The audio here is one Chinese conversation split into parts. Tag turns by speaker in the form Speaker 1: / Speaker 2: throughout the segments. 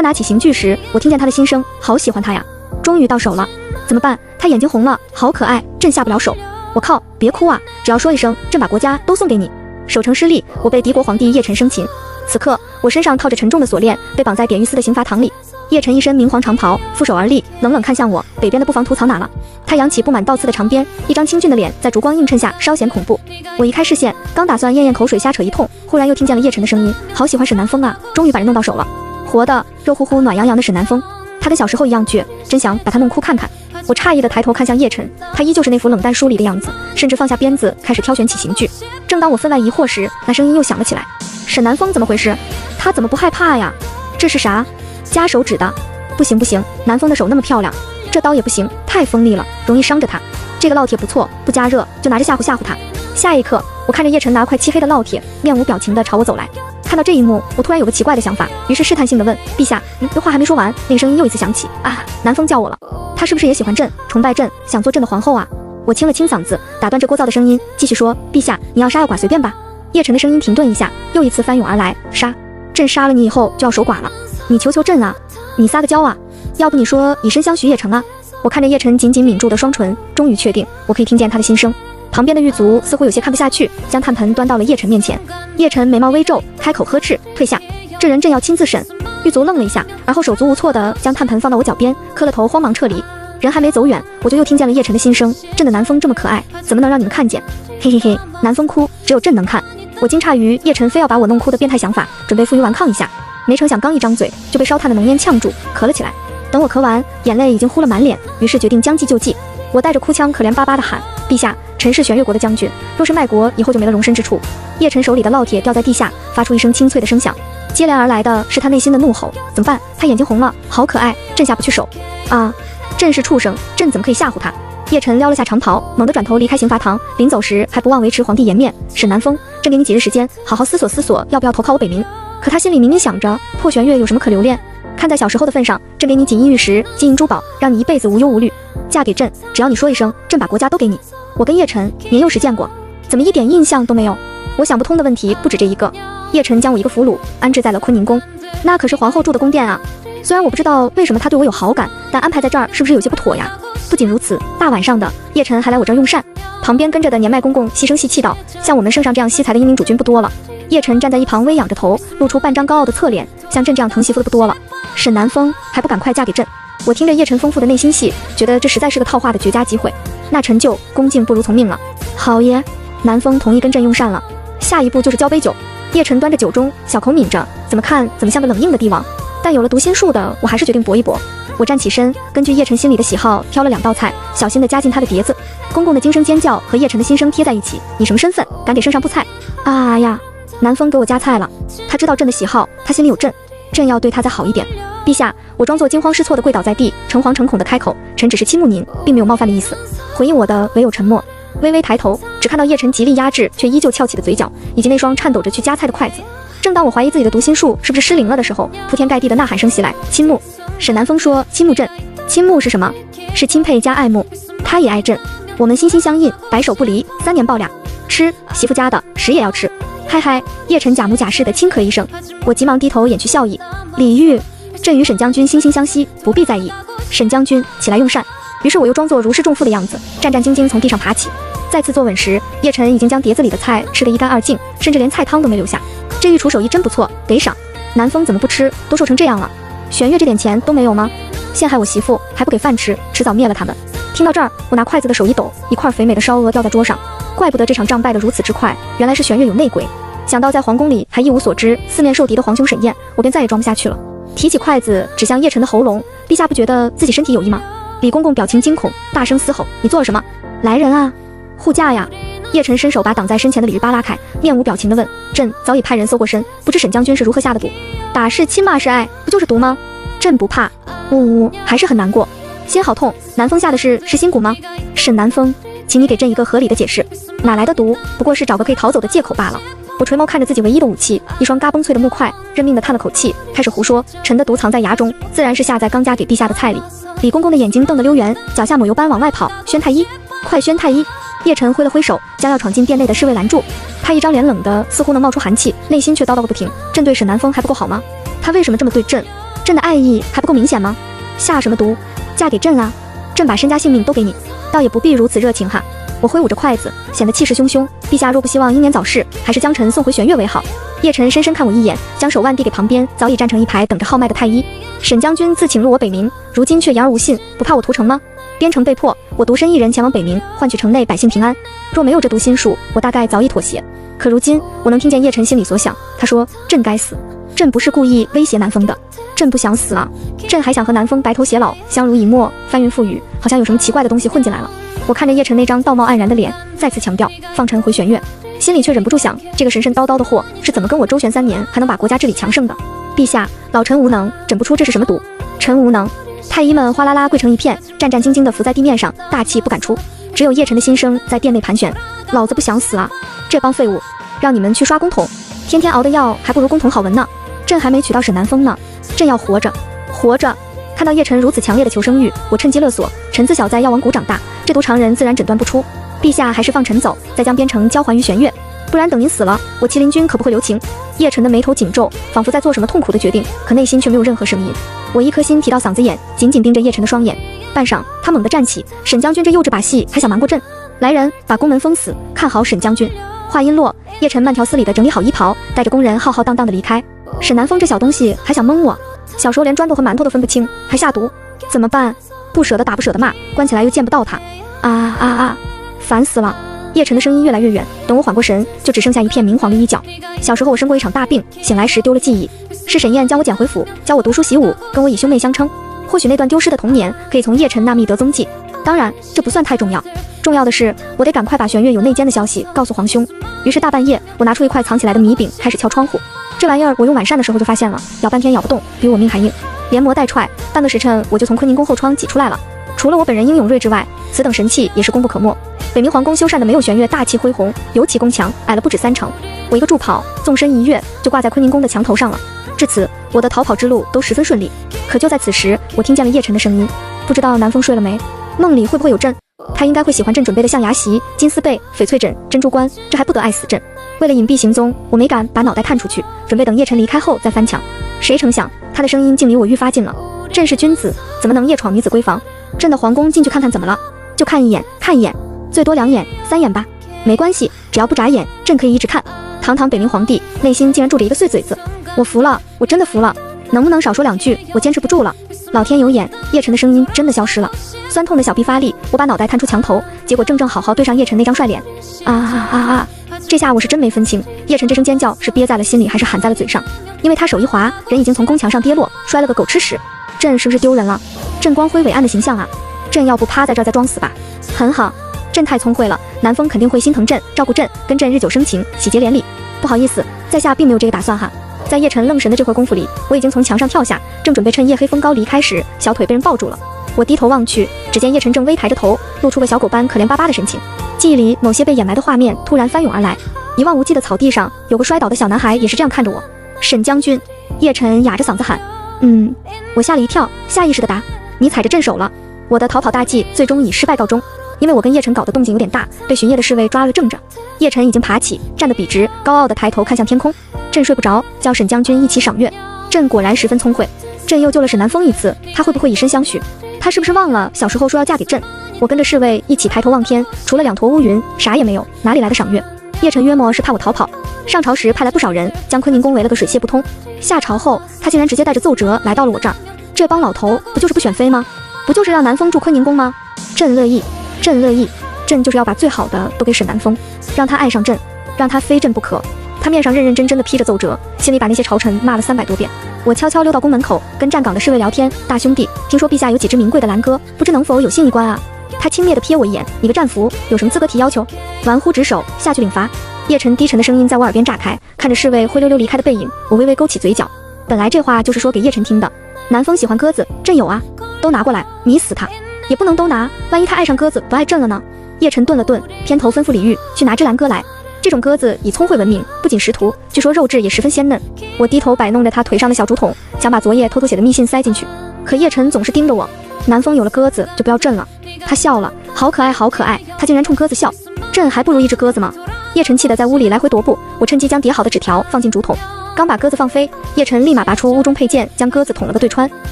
Speaker 1: 他拿起刑具时，我听见他的心声，好喜欢他呀！终于到手了，怎么办？他眼睛红了，好可爱，朕下不了手。我靠，别哭啊，只要说一声，朕把国家都送给你。守城失利，我被敌国皇帝叶辰生擒。此刻，我身上套着沉重的锁链，被绑在典狱司的刑罚堂里。叶辰一身明黄长袍，负手而立，冷冷看向我。北边的布防吐草哪了？他扬起布满倒刺的长鞭，一张清俊的脸在烛光映衬下稍显恐怖。我移开视线，刚打算咽咽口水瞎扯一通，忽然又听见了叶辰的声音：“好喜欢沈南风啊，终于把人弄到手了。”活的，肉乎乎、暖洋洋的沈南风，他跟小时候一样倔，真想把他弄哭看看。我诧异的抬头看向叶辰，他依旧是那副冷淡疏离的样子，甚至放下鞭子开始挑选起刑具。正当我分外疑惑时，那声音又响了起来：“沈南风怎么回事？他怎么不害怕呀？这是啥？夹手指的？不行不行，南风的手那么漂亮，这刀也不行，太锋利了，容易伤着他。这个烙铁不错，不加热就拿着吓唬吓唬他。”下一刻，我看着叶辰拿块漆黑的烙铁，面无表情地朝我走来。看到这一幕，我突然有个奇怪的想法，于是试探性地问：“陛下，这话还没说完，那个声音又一次响起。啊，南风叫我了，他是不是也喜欢朕，崇拜朕，想做朕的皇后啊？”我清了清嗓子，打断这聒噪的声音，继续说：“陛下，你要杀要剐随便吧。”叶辰的声音停顿一下，又一次翻涌而来：“杀！朕杀了你以后就要守寡了，你求求朕啊，你撒个娇啊，要不你说以身相许也成啊？”我看着叶辰紧紧抿住的双唇，终于确定，我可以听见他的心声。旁边的狱卒似乎有些看不下去，将炭盆端到了叶辰面前。叶辰眉毛微皱，开口呵斥：“退下！这人朕要亲自审。”狱卒愣了一下，而后手足无措地将炭盆放到我脚边，磕了头，慌忙撤离。人还没走远，我就又听见了叶辰的心声：“朕的南风这么可爱，怎么能让你们看见？嘿嘿嘿，南风哭，只有朕能看。”我惊诧于叶辰非要把我弄哭的变态想法，准备负隅顽抗一下，没成想刚一张嘴就被烧炭的浓烟呛住，咳了起来。等我咳完，眼泪已经呼了满脸，于是决定将计就计。我带着哭腔，可怜巴巴地喊：“陛下。”臣是玄月国的将军，若是卖国，以后就没了容身之处。叶辰手里的烙铁掉在地下，发出一声清脆的声响，接连而来的是他内心的怒吼：怎么办？他眼睛红了，好可爱，朕下不去手啊！朕是畜生，朕怎么可以吓唬他？叶辰撩了下长袍，猛地转头离开刑罚堂，临走时还不忘维持皇帝颜面。沈南风，朕给你几日时间，好好思索思索，要不要投靠我北冥？可他心里明明想着，破玄月有什么可留恋？看在小时候的份上，朕给你锦衣玉食、金银珠宝，让你一辈子无忧无虑。嫁给朕，只要你说一声，朕把国家都给你。我跟叶辰年幼时见过，怎么一点印象都没有？我想不通的问题不止这一个。叶辰将我一个俘虏安置在了坤宁宫，那可是皇后住的宫殿啊。虽然我不知道为什么他对我有好感，但安排在这儿是不是有些不妥呀？不仅如此，大晚上的，叶辰还来我这儿用膳，旁边跟着的年迈公公细声细气道：“像我们圣上这样惜才的英明主君不多了。”叶辰站在一旁微仰着头，露出半张高傲的侧脸，像朕这样疼媳妇的不多了。沈南风还不赶快嫁给朕？我听着叶辰丰富的内心戏，觉得这实在是个套话的绝佳机会。那陈就恭敬不如从命了。好爷，南风同意跟朕用膳了。下一步就是交杯酒。叶辰端着酒盅，小口抿着，怎么看怎么像个冷硬的帝王。但有了读心术的我，还是决定搏一搏。我站起身，根据叶辰心里的喜好挑了两道菜，小心地夹进他的碟子。公公的惊声尖叫和叶辰的心声贴在一起。你什么身份？敢给圣上布菜？啊呀！南风给我夹菜了。他知道朕的喜好，他心里有朕，朕要对他再好一点。陛下，我装作惊慌失措地跪倒在地，诚惶诚恐地开口：臣只是亲慕您，并没有冒犯的意思。回应我的唯有沉默。微微抬头，只看到叶辰极力压制却依旧翘起的嘴角，以及那双颤抖着去夹菜的筷子。正当我怀疑自己的读心术是不是失灵了的时候，铺天盖地的呐喊声袭来。倾慕，沈南风说：“倾慕朕，倾慕是什么？是钦佩加爱慕。他也爱朕，我们心心相印，白首不离，三年抱俩。吃媳妇家的，屎也要吃。嗨嗨！”叶辰假模假式的轻咳一声，我急忙低头掩去笑意。李玉，朕与沈将军惺惺相惜，不必在意。沈将军，起来用膳。于是我又装作如释重负的样子，战战兢兢从地上爬起。再次坐稳时，叶辰已经将碟子里的菜吃得一干二净，甚至连菜汤都没留下。这御厨手艺真不错，给赏。南风怎么不吃？都瘦成这样了，玄月这点钱都没有吗？陷害我媳妇还不给饭吃，迟早灭了他们。听到这儿，我拿筷子的手一抖，一块肥美的烧鹅掉在桌上。怪不得这场仗败得如此之快，原来是玄月有内鬼。想到在皇宫里还一无所知，四面受敌的皇兄沈宴，我便再也装不下去了，提起筷子指向叶辰的喉咙。陛下不觉得自己身体有异吗？李公公表情惊恐，大声嘶吼：“你做了什么？来人啊，护驾呀！”叶辰伸手把挡在身前的李玉巴拉开，面无表情地问：“朕早已派人搜过身，不知沈将军是如何下的毒？打是亲，骂是爱，不就是毒吗？朕不怕。呜呜，还是很难过，心好痛。南风下的是是心蛊吗？沈南风，请你给朕一个合理的解释。哪来的毒？不过是找个可以逃走的借口罢了。”我垂眸看着自己唯一的武器，一双嘎嘣脆的木筷，认命地叹了口气，开始胡说：“臣的毒藏在牙中，自然是下在刚加给陛下的菜里。”李公公的眼睛瞪得溜圆，脚下抹油般往外跑。宣太医，快宣太医！叶辰挥了挥手，将要闯进殿内的侍卫拦住。他一张脸冷的似乎能冒出寒气，内心却叨叨个不停。朕对沈南风还不够好吗？他为什么这么对？朕朕的爱意还不够明显吗？下什么毒？嫁给朕啊！朕把身家性命都给你，倒也不必如此热情哈。我挥舞着筷子，显得气势汹汹。陛下若不希望英年早逝，还是将臣送回玄月为好。叶晨深深看我一眼，将手腕递给旁边早已站成一排等着号脉的太医。沈将军自请入我北冥，如今却言而无信，不怕我屠城吗？边城被迫，我独身一人前往北冥，换取城内百姓平安。若没有这读心术，我大概早已妥协。可如今，我能听见叶晨心里所想。他说：“朕该死，朕不是故意威胁南风的，朕不想死啊，朕还想和南风白头偕老，相濡以沫，翻云覆雨，好像有什么奇怪的东西混进来了。”我看着叶晨那张道貌岸然的脸，再次强调放臣回玄月，心里却忍不住想，这个神神叨叨的货是怎么跟我周旋三年还能把国家治理强盛的？陛下，老臣无能，诊不出这是什么毒。臣无能。太医们哗啦啦跪成一片，战战兢兢地伏在地面上，大气不敢出。只有叶晨的心声在殿内盘旋：老子不想死啊！这帮废物，让你们去刷公桶，天天熬的药还不如公桶好闻呢。朕还没娶到沈南风呢，朕要活着，活着。看到叶晨如此强烈的求生欲，我趁机勒索：臣自小在药王谷长大。这毒常人自然诊断不出，陛下还是放臣走，再将边城交还于玄月，不然等您死了，我麒麟军可不会留情。叶晨的眉头紧皱，仿佛在做什么痛苦的决定，可内心却没有任何声音。我一颗心提到嗓子眼，紧紧盯着叶晨的双眼。半晌，他猛地站起：“沈将军这幼稚把戏还想瞒过朕？来人，把宫门封死，看好沈将军。”话音落，叶晨慢条斯理地整理好衣袍，带着工人浩浩荡荡地离开。沈南风这小东西还想蒙我？小时候连砖头和馒头都分不清，还下毒，怎么办？不舍得打，不舍得骂，关起来又见不到他。啊啊啊！烦死了！叶晨的声音越来越远，等我缓过神，就只剩下一片明黄的衣角。小时候我生过一场大病，醒来时丢了记忆，是沈燕将我捡回府，教我读书习武，跟我以兄妹相称。或许那段丢失的童年可以从叶晨那觅得踪迹，当然这不算太重要，重要的是我得赶快把玄月有内奸的消息告诉皇兄。于是大半夜，我拿出一块藏起来的米饼，开始敲窗户。这玩意儿我用晚膳的时候就发现了，咬半天咬不动，比我命还硬，连磨带踹，半个时辰我就从坤宁宫后窗挤出来了。除了我本人英勇睿智外，此等神器也是功不可没。北冥皇宫修缮的没有玄月大气恢宏，尤其宫墙矮了不止三成。我一个助跑，纵身一跃就挂在坤宁宫的墙头上了。至此，我的逃跑之路都十分顺利。可就在此时，我听见了叶晨的声音，不知道南风睡了没，梦里会不会有朕？他应该会喜欢朕准备的象牙席、金丝被、翡翠枕、珍珠冠，这还不得爱死朕？为了隐蔽行踪，我没敢把脑袋探出去，准备等叶晨离开后再翻墙。谁成想，他的声音竟离我愈发近了。朕是君子，怎么能夜闯女子闺房？朕的皇宫进去看看怎么了？就看一眼，看一眼，最多两眼、三眼吧，没关系，只要不眨眼，朕可以一直看。堂堂北冥皇帝，内心竟然住着一个碎嘴子，我服了，我真的服了。能不能少说两句？我坚持不住了。老天有眼，叶晨的声音真的消失了。酸痛的小臂发力，我把脑袋探出墙头，结果正正好好对上叶晨那张帅脸。啊啊啊啊！这下我是真没分清，叶晨这声尖叫是憋在了心里，还是喊在了嘴上？因为他手一滑，人已经从宫墙上跌落，摔了个狗吃屎。朕是不是丢人了？朕光辉伟岸的形象啊！朕要不趴在这儿再装死吧？很好，朕太聪慧了，南风肯定会心疼朕，照顾朕，跟朕日久生情，喜结连理。不好意思，在下并没有这个打算哈。在叶晨愣神的这会功夫里，我已经从墙上跳下，正准备趁夜黑风高离开时，小腿被人抱住了。我低头望去，只见叶晨正微抬着头，露出个小狗般可怜巴巴的神情。记忆里某些被掩埋的画面突然翻涌而来，一望无际的草地上有个摔倒的小男孩，也是这样看着我。沈将军，叶晨哑着嗓子喊：“嗯。”我吓了一跳，下意识的答：“你踩着镇手了。”我的逃跑大计最终以失败告终，因为我跟叶晨搞的动静有点大，被巡夜的侍卫抓了正着。叶晨已经爬起，站得笔直，高傲的抬头看向天空。朕睡不着，叫沈将军一起赏月。朕果然十分聪慧，朕又救了沈南风一次，他会不会以身相许？他是不是忘了小时候说要嫁给朕？我跟着侍卫一起抬头望天，除了两坨乌云，啥也没有，哪里来的赏月？叶晨约莫是怕我逃跑，上朝时派来不少人将坤宁宫围了个水泄不通。下朝后，他竟然直接带着奏折来到了我这儿。这帮老头不就是不选妃吗？不就是让南风住坤宁宫吗？朕乐意，朕乐意，朕就是要把最好的都给沈南风，让他爱上朕，让他非朕不可。他面上认认真真的批着奏折，心里把那些朝臣骂了三百多遍。我悄悄溜到宫门口，跟站岗的侍卫聊天：“大兄弟，听说陛下有几只名贵的兰鸽，不知能否有幸一观啊？”他轻蔑地瞥我一眼：“你个战俘，有什么资格提要求？玩忽职守，下去领罚。”叶晨低沉的声音在我耳边炸开。看着侍卫灰溜溜离开的背影，我微微勾起嘴角。本来这话就是说给叶晨听的。南风喜欢鸽子，朕有啊，都拿过来，迷死他！也不能都拿，万一他爱上鸽子不爱朕了呢？叶晨顿了顿，偏头吩咐李煜去拿只蓝鸽来。这种鸽子以聪慧闻名，不仅识途，据说肉质也十分鲜嫩。我低头摆弄着他腿上的小竹筒，想把昨夜偷偷写的密信塞进去，可叶晨总是盯着我。南风有了鸽子就不要朕了。他笑了，好可爱，好可爱。他竟然冲鸽子笑，朕还不如一只鸽子吗？叶晨气得在屋里来回踱步。我趁机将叠好的纸条放进竹筒，刚把鸽子放飞，叶晨立马拔出屋中佩剑，将鸽子捅了个对穿。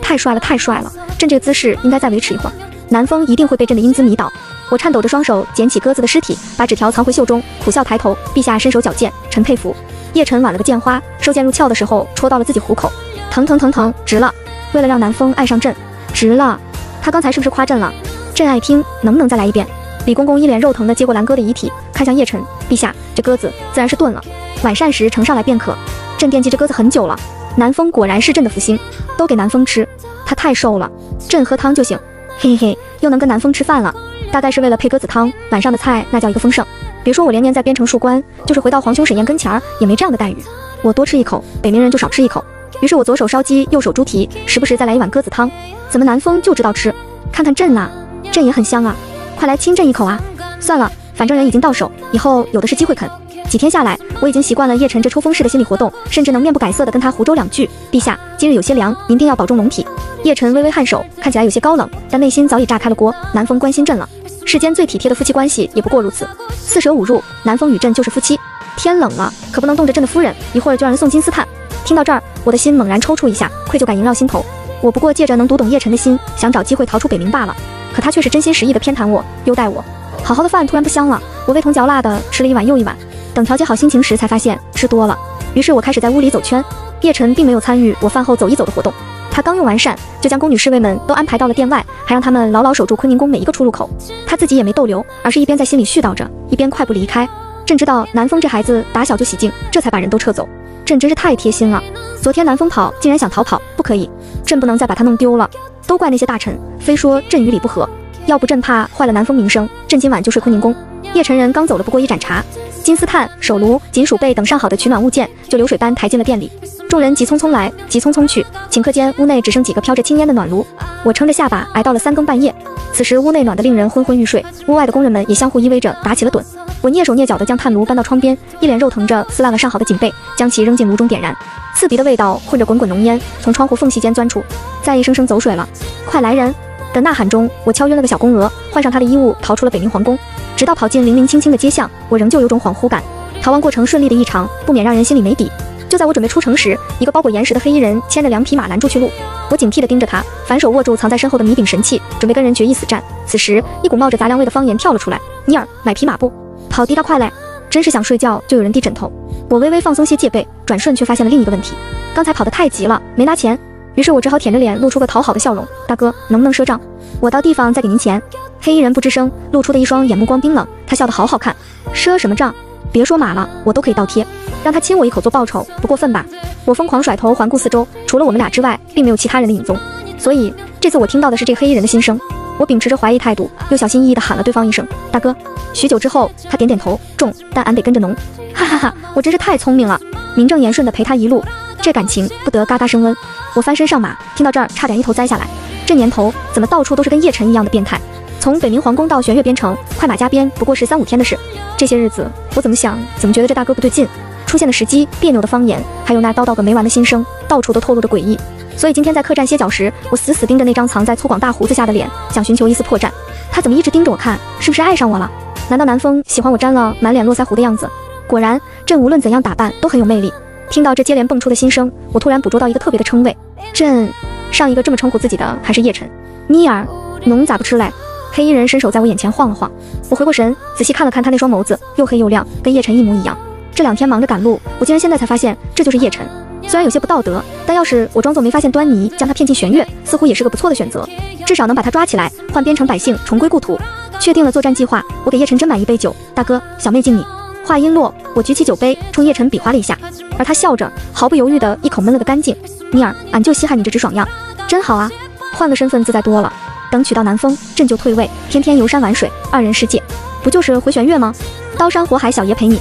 Speaker 1: 太帅了，太帅了！朕这个姿势应该再维持一会儿，南风一定会被朕的英姿迷倒。我颤抖着双手捡起鸽子的尸体，把纸条藏回袖中，苦笑抬头，陛下身手矫健，臣佩服。叶晨挽了个剑花，收剑入鞘的时候戳到了自己虎口，疼疼疼疼，值了。为了让南风爱上朕，值了。他刚才是不是夸朕了？朕爱听，能不能再来一遍？李公公一脸肉疼地接过兰哥的遗体，看向叶晨，陛下，这鸽子自然是炖了，晚膳时盛上来便可。朕惦记这鸽子很久了。南风果然是朕的福星，都给南风吃，他太瘦了，朕喝汤就行。嘿嘿嘿，又能跟南风吃饭了，大概是为了配鸽子汤，晚上的菜那叫一个丰盛。别说我连年在边城戍关，就是回到皇兄沈宴跟前儿，也没这样的待遇。我多吃一口，北冥人就少吃一口。于是我左手烧鸡，右手猪蹄，时不时再来一碗鸽子汤。怎么南风就知道吃？看看朕呐，朕也很香啊，快来亲朕一口啊！算了，反正人已经到手，以后有的是机会啃。几天下来，我已经习惯了叶晨这抽风式的心理活动，甚至能面不改色的跟他胡诌两句。陛下，今日有些凉，您定要保重龙体。叶晨微微颔首，看起来有些高冷，但内心早已炸开了锅。南风关心朕了，世间最体贴的夫妻关系也不过如此。四舍五入，南风与朕就是夫妻。天冷了，可不能冻着朕的夫人，一会儿就让人送金丝炭。听到这儿，我的心猛然抽搐一下，愧疚感萦绕心头。我不过借着能读懂叶晨的心，想找机会逃出北冥罢了。可他却是真心实意的偏袒我，优待我。好好的饭突然不香了，我味同嚼蜡的吃了一碗又一碗。等调节好心情时，才发现吃多了。于是我开始在屋里走圈。叶晨并没有参与我饭后走一走的活动，他刚用完膳，就将宫女侍卫们都安排到了殿外，还让他们牢牢守住坤宁宫每一个出入口。他自己也没逗留，而是一边在心里絮叨着，一边快步离开。朕知道南风这孩子打小就喜静，这才把人都撤走。朕真是太贴心了。昨天南风跑，竟然想逃跑，不可以，朕不能再把他弄丢了。都怪那些大臣，非说朕与理不合，要不朕怕坏了南风名声，朕今晚就睡坤宁宫。叶辰人刚走了不过一盏茶。金丝炭、手炉、锦鼠被等上好的取暖物件，就流水般抬进了殿里。众人急匆匆来，急匆匆去。顷刻间，屋内只剩几个飘着青烟的暖炉。我撑着下巴挨到了三更半夜。此时屋内暖得令人昏昏欲睡，屋外的工人们也相互依偎着打起了盹。我蹑手蹑脚地将炭炉搬到窗边，一脸肉疼着撕烂了上好的锦被，将其扔进炉中点燃。刺鼻的味道混着滚滚浓烟从窗户缝隙间钻出。再一声声走水了，快来人！的呐喊中，我敲晕了个小宫娥，换上她的衣物，逃出了北冥皇宫。直到跑进零零清清的街巷，我仍旧有种恍惚感。逃亡过程顺利的异常，不免让人心里没底。就在我准备出城时，一个包裹岩石的黑衣人牵着两匹马拦住去路。我警惕地盯着他，反手握住藏在身后的米柄神器，准备跟人决一死战。此时，一股冒着杂粮味的方言跳了出来：“尼尔，买匹马不？跑滴答快来！”真是想睡觉就有人递枕头。我微微放松些戒备，转瞬却发现了另一个问题：刚才跑得太急了，没拿钱。于是我只好舔着脸露出个讨好的笑容：“大哥，能不能赊账？我到地方再给您钱。”黑衣人不吱声，露出的一双眼目光冰冷。他笑得好好看，赊什么账？别说马了，我都可以倒贴，让他亲我一口做报酬，不过分吧？我疯狂甩头环顾四周，除了我们俩之外，并没有其他人的影踪。所以这次我听到的是这黑衣人的心声。我秉持着怀疑态度，又小心翼翼地喊了对方一声“大哥”。许久之后，他点点头，重，但俺得跟着浓。哈哈哈，我真是太聪明了，名正言顺地陪他一路，这感情不得嘎嘎升温。我翻身上马，听到这儿差点一头栽下来。这年头怎么到处都是跟叶晨一样的变态？从北冥皇宫到玄月边城，快马加鞭不过是三五天的事。这些日子，我怎么想，怎么觉得这大哥不对劲。出现的时机，别扭的方言，还有那叨叨个没完的心声，到处都透露着诡异。所以今天在客栈歇脚时，我死死盯着那张藏在粗犷大胡子下的脸，想寻求一丝破绽。他怎么一直盯着我看？是不是爱上我了？难道南风喜欢我沾了满脸络腮胡的样子？果然，朕无论怎样打扮都很有魅力。听到这接连蹦出的心声，我突然捕捉到一个特别的称谓。朕上一个这么称呼自己的还是叶辰。妮儿，侬咋不吃嘞？黑衣人伸手在我眼前晃了晃，我回过神，仔细看了看他那双眸子，又黑又亮，跟叶晨一模一样。这两天忙着赶路，我竟然现在才发现这就是叶晨。虽然有些不道德，但要是我装作没发现端倪，将他骗进玄月，似乎也是个不错的选择。至少能把他抓起来，换边城百姓重归故土。确定了作战计划，我给叶晨斟满一杯酒，大哥，小妹敬你。话音落，我举起酒杯，冲叶晨比划了一下，而他笑着，毫不犹豫地一口闷了个干净。尼尔，俺就稀罕你这直爽样，真好啊，换个身份自在多了。等娶到南风，朕就退位，天天游山玩水，二人世界，不就是回玄月吗？刀山火海，小爷陪你。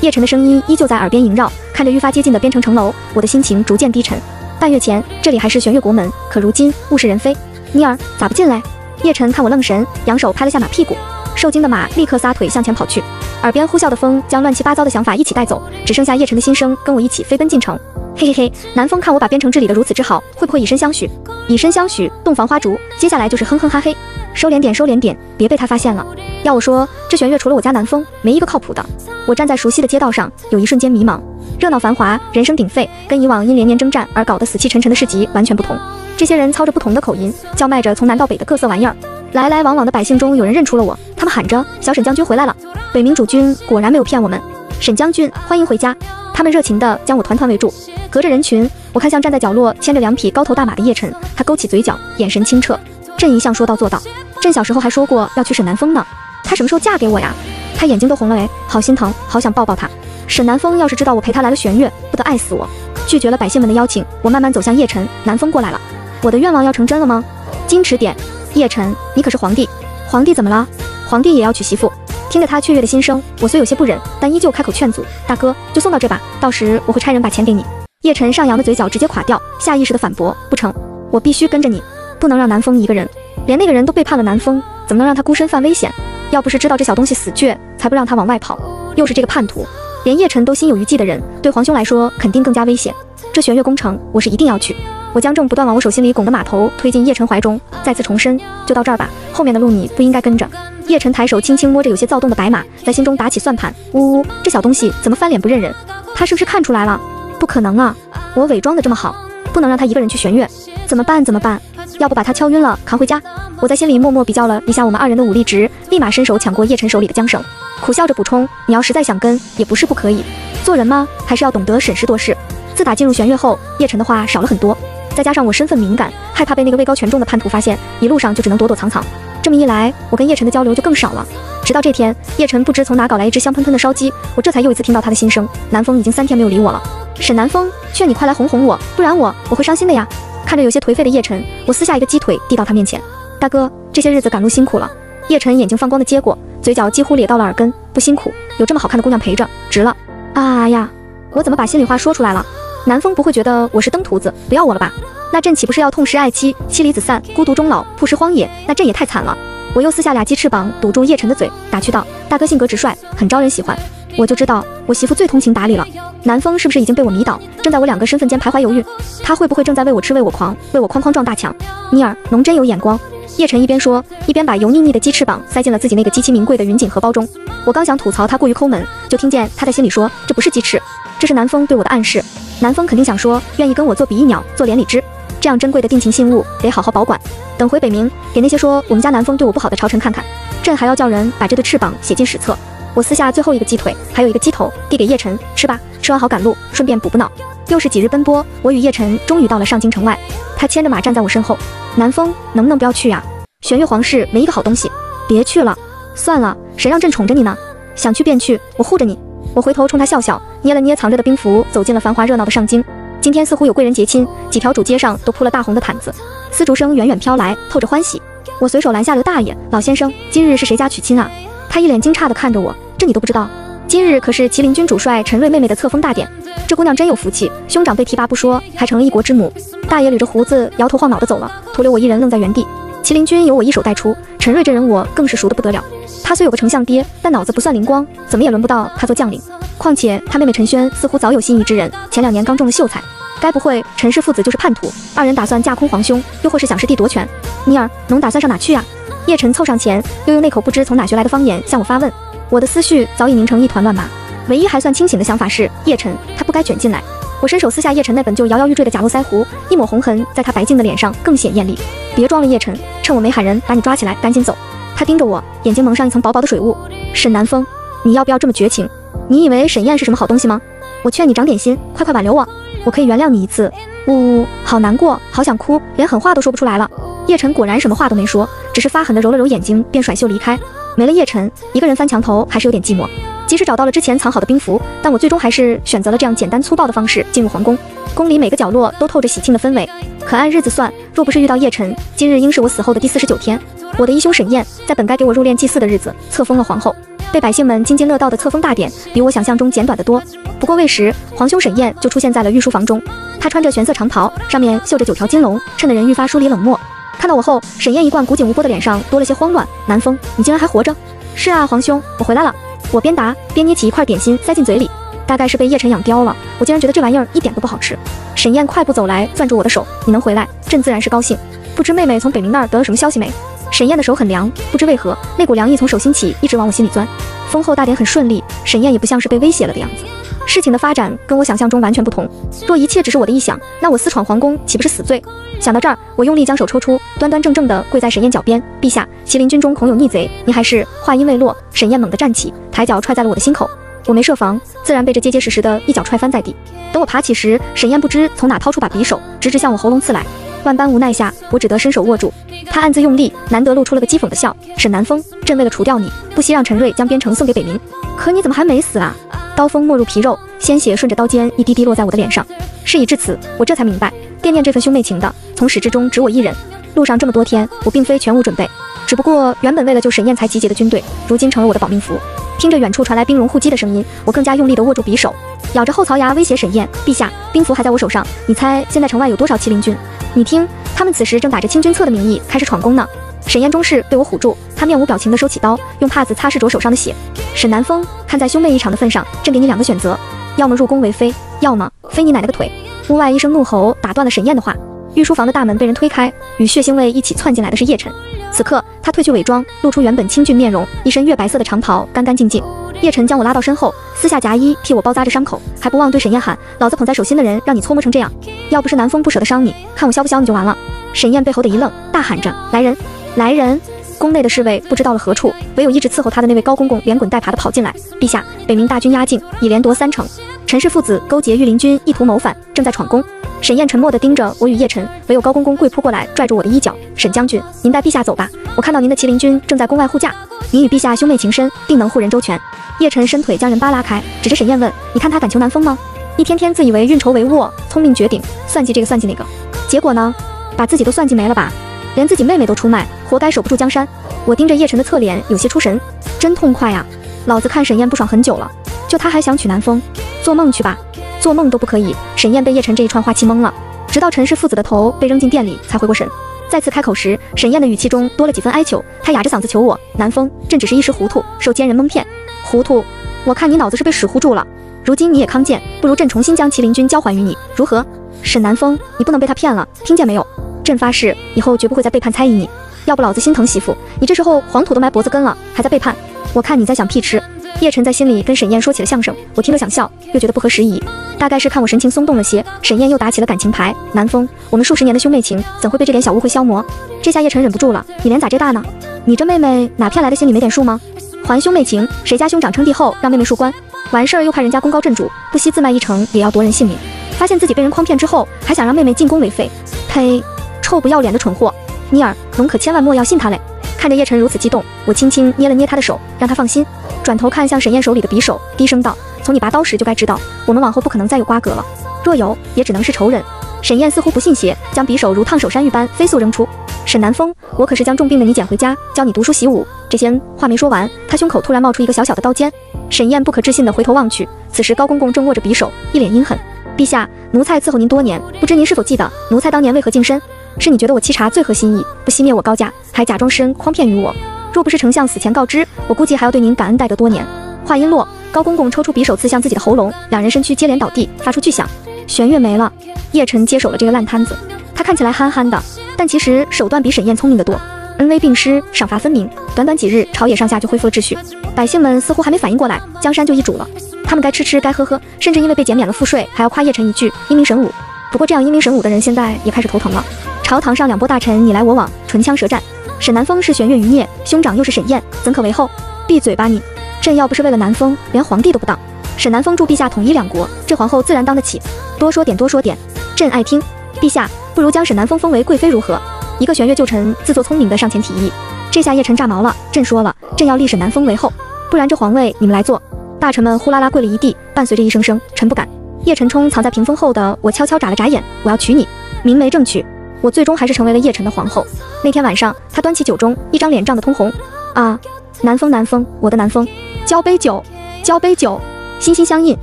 Speaker 1: 叶晨的声音依旧在耳边萦绕，看着愈发接近的边城城楼，我的心情逐渐低沉。半月前这里还是玄月国门，可如今物是人非。妮儿咋不进来？叶晨看我愣神，扬手拍了下马屁股，受惊的马立刻撒腿向前跑去，耳边呼啸的风将乱七八糟的想法一起带走，只剩下叶晨的心声跟我一起飞奔进城。嘿嘿嘿，南风看我把边城治理得如此之好，会不会以身相许？以身相许，洞房花烛，接下来就是哼哼哈嘿。收敛点，收敛点，别被他发现了。要我说，这玄月除了我家南风，没一个靠谱的。我站在熟悉的街道上，有一瞬间迷茫。热闹繁华，人声鼎沸，跟以往因连年征战而搞得死气沉沉的市集完全不同。这些人操着不同的口音，叫卖着从南到北的各色玩意儿。来来往往的百姓中，有人认出了我，他们喊着：“小沈将军回来了！”北冥主君果然没有骗我们，沈将军欢迎回家。他们热情地将我团团围住。隔着人群，我看向站在角落牵着两匹高头大马的叶晨，他勾起嘴角，眼神清澈。朕一向说到做到，朕小时候还说过要娶沈南风呢。她什么时候嫁给我呀？她眼睛都红了哎，好心疼，好想抱抱他。沈南风要是知道我陪他来了玄月，不得爱死我。拒绝了百姓们的邀请，我慢慢走向叶晨。南风过来了，我的愿望要成真了吗？矜持点，叶晨，你可是皇帝。皇帝怎么了？皇帝也要娶媳妇。听着他雀跃的心声，我虽有些不忍，但依旧开口劝阻：“大哥，就送到这吧，到时我会差人把钱给你。”叶晨上扬的嘴角直接垮掉，下意识的反驳：“不成，我必须跟着你，不能让南风一个人。连那个人都背叛了南风，怎么能让他孤身犯危险？要不是知道这小东西死倔，才不让他往外跑。又是这个叛徒，连叶晨都心有余悸的人，对皇兄来说肯定更加危险。这玄月工程，我是一定要去。”我将正不断往我手心里拱的马头推进叶晨怀中，再次重申：“就到这儿吧，后面的路你不应该跟着。”叶晨抬手轻轻摸着有些躁动的白马，在心中打起算盘。呜呜，这小东西怎么翻脸不认人？他是不是看出来了？不可能啊！我伪装的这么好，不能让他一个人去玄月。怎么办？怎么办？要不把他敲晕了扛回家？我在心里默默比较了一下我们二人的武力值，立马伸手抢过叶晨手里的缰绳，苦笑着补充：“你要实在想跟，也不是不可以。做人嘛，还是要懂得审时度势。”自打进入玄月后，叶晨的话少了很多，再加上我身份敏感，害怕被那个位高权重的叛徒发现，一路上就只能躲躲藏藏。这么一来，我跟叶晨的交流就更少了。直到这天，叶晨不知从哪搞来一只香喷喷的烧鸡，我这才又一次听到他的心声。南风已经三天没有理我了。沈南风，劝你快来哄哄我，不然我我会伤心的呀。看着有些颓废的叶晨，我撕下一个鸡腿递到他面前。大哥，这些日子赶路辛苦了。叶晨眼睛放光的接过，嘴角几乎咧到了耳根。不辛苦，有这么好看的姑娘陪着，值了。啊呀，我怎么把心里话说出来了？南风不会觉得我是登徒子，不要我了吧？那朕岂不是要痛失爱妻，妻离子散，孤独终老，曝尸荒野？那朕也太惨了。我又撕下俩鸡翅膀，堵住叶晨的嘴，打趣道：“大哥性格直率，很招人喜欢。我就知道我媳妇最通情达理了。南风是不是已经被我迷倒，正在我两个身份间徘徊犹豫？他会不会正在为我吃，为我狂，为我哐哐撞大墙？妮儿，侬真有眼光。”叶晨一边说，一边把油腻腻的鸡翅膀塞进了自己那个极其名贵的云锦荷包中。我刚想吐槽他过于抠门，就听见他在心里说：“这不是鸡翅，这是南风对我的暗示。”南风肯定想说，愿意跟我做比翼鸟，做连理枝。这样珍贵的定情信物得好好保管，等回北冥给那些说我们家南风对我不好的朝臣看看。朕还要叫人把这对翅膀写进史册。我撕下最后一个鸡腿，还有一个鸡头，递给叶晨吃吧，吃完好赶路，顺便补补脑。又是几日奔波，我与叶晨终于到了上京城外。他牵着马站在我身后。南风能不能不要去呀？玄月皇室没一个好东西，别去了。算了，谁让朕宠着你呢？想去便去，我护着你。我回头冲他笑笑，捏了捏藏着的兵符，走进了繁华热闹的上京。今天似乎有贵人结亲，几条主街上都铺了大红的毯子，丝竹声远远飘来，透着欢喜。我随手拦下了大爷，老先生，今日是谁家娶亲啊？他一脸惊诧地看着我，这你都不知道？今日可是麒麟军主帅陈瑞妹妹的册封大典，这姑娘真有福气，兄长被提拔不说，还成了一国之母。大爷捋着胡子，摇头晃脑地走了，徒留我一人愣在原地。麒麟军由我一手带出，陈瑞这人我更是熟得不得了。他虽有个丞相爹，但脑子不算灵光，怎么也轮不到他做将领。况且他妹妹陈轩似乎早有心仪之人，前两年刚中了秀才，该不会陈氏父子就是叛徒？二人打算架空皇兄，又或是想师弟夺权？尼尔，侬打算上哪去呀？叶晨凑上前，又用那口不知从哪学来的方言向我发问。我的思绪早已凝成一团乱麻，唯一还算清醒的想法是，叶晨他不该卷进来。我伸手撕下叶晨那本就摇摇欲坠的假络腮胡，一抹红痕在他白净的脸上更显艳丽。别装了，叶晨，趁我没喊人把你抓起来，赶紧走。他盯着我，眼睛蒙上一层薄薄的水雾。沈南风，你要不要这么绝情？你以为沈燕是什么好东西吗？我劝你长点心，快快挽留我，我可以原谅你一次。呜呜，好难过，好想哭，连狠话都说不出来了。叶晨果然什么话都没说，只是发狠地揉了揉眼睛，便甩袖离开。没了叶晨，一个人翻墙头还是有点寂寞。即使找到了之前藏好的兵符，但我最终还是选择了这样简单粗暴的方式进入皇宫。宫里每个角落都透着喜庆的氛围，可按日子算，若不是遇到叶晨，今日应是我死后的第四十九天。我的义兄沈燕在本该给我入殓祭祀的日子册封了皇后。被百姓们津津乐道的册封大典，比我想象中简短得多。不过未时，皇兄沈燕就出现在了御书房中。他穿着玄色长袍，上面绣着九条金龙，衬得人愈发疏离冷漠。看到我后，沈燕一贯古井无波的脸上多了些慌乱。南风，你竟然还活着？是啊，皇兄，我回来了。我边答边捏起一块点心塞进嘴里。大概是被叶晨养刁了，我竟然觉得这玩意儿一点都不好吃。沈燕快步走来，攥住我的手，你能回来，朕自然是高兴。不知妹妹从北冥那儿得了什么消息没？沈燕的手很凉，不知为何，那股凉意从手心起，一直往我心里钻。封后大典很顺利，沈燕也不像是被威胁了的样子。事情的发展跟我想象中完全不同。若一切只是我的臆想，那我私闯皇宫岂不是死罪？想到这儿，我用力将手抽出，端端正正地跪在沈燕脚边。陛下，麒麟军中恐有逆贼，您还是……话音未落，沈燕猛地站起，抬脚踹在了我的心口。我没设防，自然被这结结实实的一脚踹翻在地。等我爬起时，沈燕不知从哪掏出把匕首，直直向我喉咙刺来。万般无奈下，我只得伸手握住。他暗自用力，难得露出了个讥讽的笑。沈南风，朕为了除掉你，不惜让陈瑞将边城送给北冥。可你怎么还没死啊？刀锋没入皮肉，鲜血顺着刀尖一滴滴落在我的脸上。事已至此，我这才明白，惦念这份兄妹情的，从始至终只我一人。路上这么多天，我并非全无准备，只不过原本为了救沈燕才集结的军队，如今成了我的保命符。听着远处传来兵戎互击的声音，我更加用力地握住匕首，咬着后槽牙威胁沈燕：陛下，兵符还在我手上，你猜现在城外有多少麒麟军？你听，他们此时正打着清君侧的名义开始闯宫呢。沈燕终是被我唬住，她面无表情地收起刀，用帕子擦拭着手上的血。沈南风，看在兄妹一场的份上，朕给你两个选择，要么入宫为妃，要么飞你奶奶个腿！屋外一声怒吼打断了沈燕的话。御书房的大门被人推开，与血腥味一起窜进来的是叶晨。此刻他褪去伪装，露出原本清俊面容，一身月白色的长袍，干干净净。叶晨将我拉到身后，撕下夹衣替我包扎着伤口，还不忘对沈燕喊：“老子捧在手心的人，让你搓磨成这样，要不是南风不舍得伤你，看我削不削你就完了。”沈燕背后的一愣，大喊着：“来人，来人！”宫内的侍卫不知到了何处，唯有一直伺候他的那位高公公连滚带爬的跑进来。陛下，北冥大军压境，已连夺三城，陈氏父子勾结御林军，意图谋反，正在闯宫。沈燕沉默地盯着我与叶晨，唯有高公公跪扑过来，拽住我的衣角：“沈将军，您带陛下走吧，我看到您的麒麟军正在宫外护驾，您与陛下兄妹情深，定能护人周全。”叶晨伸腿将人扒拉开，指着沈燕问：“你看他敢求南风吗？一天天自以为运筹帷幄，聪明绝顶，算计这个算计那个，结果呢，把自己都算计没了吧？连自己妹妹都出卖，活该守不住江山。”我盯着叶晨的侧脸，有些出神，真痛快呀！老子看沈燕不爽很久了，就他还想娶南风，做梦去吧，做梦都不可以。沈燕被叶晨这一串话气懵了，直到陈氏父子的头被扔进店里，才回过神。再次开口时，沈燕的语气中多了几分哀求，她哑着嗓子求我：“南风，朕只是一时糊涂，受奸人蒙骗。”糊涂？我看你脑子是被屎糊住了。如今你也康健，不如朕重新将麒麟军交还于你，如何？沈南风，你不能被他骗了，听见没有？朕发誓，以后绝不会再背叛猜疑你。要不老子心疼媳妇，你这时候黄土都埋脖子根了，还在背叛？我看你在想屁吃。叶晨在心里跟沈燕说起了相声，我听着想笑，又觉得不合时宜。大概是看我神情松动了些，沈燕又打起了感情牌。南风，我们数十年的兄妹情，怎会被这点小误会消磨？这下叶晨忍不住了，你脸咋这大呢？你这妹妹哪骗来的心里没点数吗？还兄妹情，谁家兄长称帝后让妹妹恕官，完事儿又派人家功高震主，不惜自卖一城也要夺人性命。发现自己被人诓骗之后，还想让妹妹进宫为妃，呸！臭不要脸的蠢货！尼尔，侬可千万莫要信他嘞！看着叶晨如此激动，我轻轻捏了捏他的手，让他放心。转头看向沈燕手里的匕首，低声道：“从你拔刀时就该知道，我们往后不可能再有瓜葛了。若有，也只能是仇人。”沈燕似乎不信邪，将匕首如烫手山芋般飞速扔出。沈南风，我可是将重病的你捡回家，教你读书习武。这些话没说完，他胸口突然冒出一个小小的刀尖。沈燕不可置信地回头望去，此时高公公正握着匕首，一脸阴狠。陛下，奴才伺候您多年，不知您是否记得，奴才当年为何净身？是你觉得我沏茶最合心意，不惜灭我高家，还假装施恩诓骗于我。若不是丞相死前告知，我估计还要对您感恩戴德多年。话音落，高公公抽出匕首刺向自己的喉咙，两人身躯接连倒地，发出巨响。玄月没了，叶晨接手了这个烂摊子。他看起来憨憨的，但其实手段比沈燕聪明得多。恩威并施，赏罚分明，短短几日，朝野上下就恢复了秩序。百姓们似乎还没反应过来，江山就易主了。他们该吃吃，该喝喝，甚至因为被减免了赋税，还要夸叶晨一句英明神武。不过这样英明神武的人，现在也开始头疼了。朝堂上两拨大臣你来我往，唇枪舌战。沈南风是玄月余孽，兄长又是沈燕，怎可为后？闭嘴吧你！朕要不是为了南风，连皇帝都不当。沈南风助陛下统一两国，这皇后自然当得起。多说点，多说点，朕爱听。陛下，不如将沈南风封为贵妃如何？一个玄月旧臣自作聪明的上前提议。这下叶晨炸毛了。朕说了，朕要立沈南风为后，不然这皇位你们来坐。大臣们呼啦啦跪了一地，伴随着一声声，臣不敢。叶晨冲藏在屏风后的我悄悄眨了眨眼，我要娶你，明媒正娶。我最终还是成为了叶晨的皇后。那天晚上，他端起酒盅，一张脸涨得通红。啊，南风，南风，我的南风，交杯酒，交杯酒，心心相印，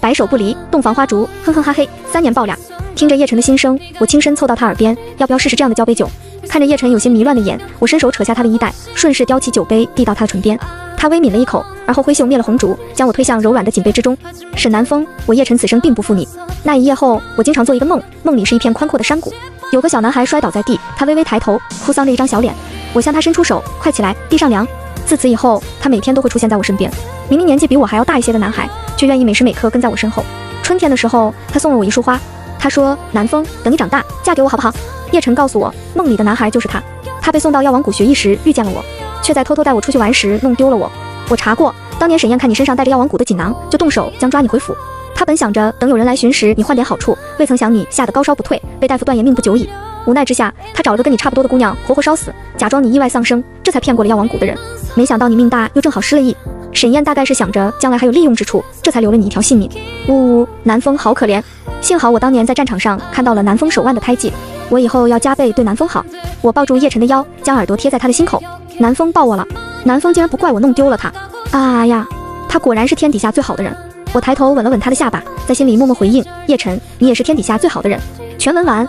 Speaker 1: 白首不离，洞房花烛，哼哼哈嘿，三年抱俩。听着叶晨的心声，我轻身凑到他耳边，要不要试试这样的交杯酒？看着叶晨有些迷乱的眼，我伸手扯下他的衣带，顺势叼起酒杯递到他的唇边。他微抿了一口，而后挥袖灭了红烛，将我推向柔软的锦被之中。沈南风，我叶晨此生并不负你。那一夜后，我经常做一个梦，梦里是一片宽阔的山谷。有个小男孩摔倒在地，他微微抬头，哭丧着一张小脸。我向他伸出手，快起来，地上凉。自此以后，他每天都会出现在我身边。明明年纪比我还要大一些的男孩，却愿意每时每刻跟在我身后。春天的时候，他送了我一束花，他说：“南风，等你长大，嫁给我好不好？”叶晨告诉我，梦里的男孩就是他。他被送到药王谷学艺时遇见了我，却在偷偷带我出去玩时弄丢了我。我查过，当年沈燕看你身上带着药王谷的锦囊，就动手将抓你回府。他本想着等有人来寻时，你换点好处，未曾想你吓得高烧不退，被大夫断言命不久矣。无奈之下，他找了个跟你差不多的姑娘，活活烧死，假装你意外丧生，这才骗过了药王谷的人。没想到你命大，又正好失了忆。沈燕大概是想着将来还有利用之处，这才留了你一条性命。呜呜，南风好可怜，幸好我当年在战场上看到了南风手腕的胎记，我以后要加倍对南风好。我抱住叶晨的腰，将耳朵贴在他的心口。南风抱我了，南风竟然不怪我弄丢了他。啊呀，他果然是天底下最好的人。我抬头吻了吻他的下巴，在心里默默回应：叶晨，你也是天底下最好的人。全文完。